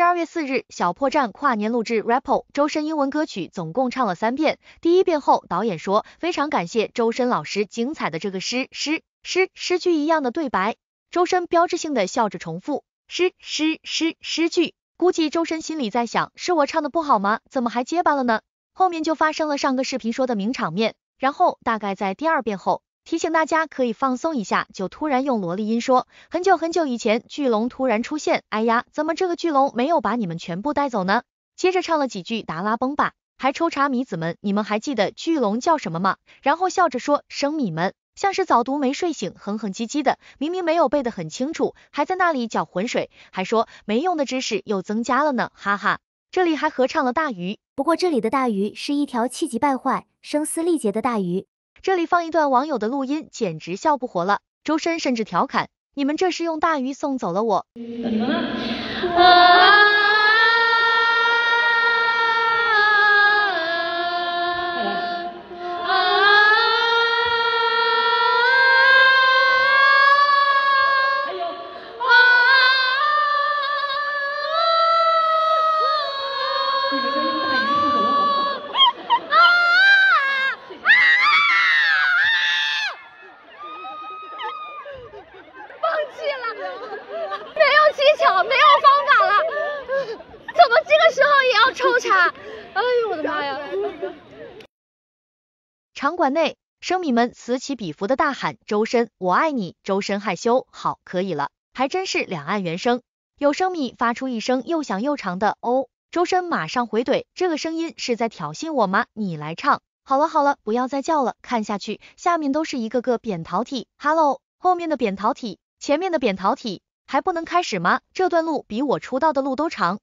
十二月四日，小破站跨年录制，Rapper 周深英文歌曲，总共唱了三遍。第一遍后，导演说非常感谢周深老师精彩的这个诗诗诗诗句一样的对白。周深标志性的笑着重复诗诗诗诗句，估计周深心里在想，是我唱的不好吗？怎么还结巴了呢？后面就发生了上个视频说的名场面，然后大概在第二遍后。提醒大家可以放松一下，就突然用萝莉音说，很久很久以前，巨龙突然出现，哎呀，怎么这个巨龙没有把你们全部带走呢？接着唱了几句达拉崩吧，还抽查米子们，你们还记得巨龙叫什么吗？然后笑着说，生米们，像是早读没睡醒，哼哼唧唧的，明明没有背得很清楚，还在那里搅浑水，还说没用的知识又增加了呢，哈哈。这里还合唱了大鱼，不过这里的大鱼是一条气急败坏、声嘶力竭的大鱼。这里放一段网友的录音，简直笑不活了。周深甚至调侃：“你们这是用大鱼送走了我。”没有技巧，没有方法了，怎么这个时候也要抽查？哎呦我的妈呀！场馆内，生米们此起彼伏的大喊：“周深，我爱你！”周深害羞，好，可以了，还真是两岸原声。有生米发出一声又响又长的哦，周深马上回怼：“这个声音是在挑衅我吗？你来唱。”好了好了，不要再叫了，看下去下面都是一个个扁桃体。Hello，后面的扁桃体，前面的扁桃体。还不能开始吗？这段路比我出道的路都长。